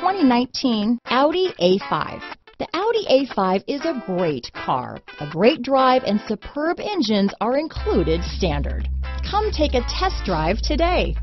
2019 Audi A5. The Audi A5 is a great car. A great drive and superb engines are included standard. Come take a test drive today.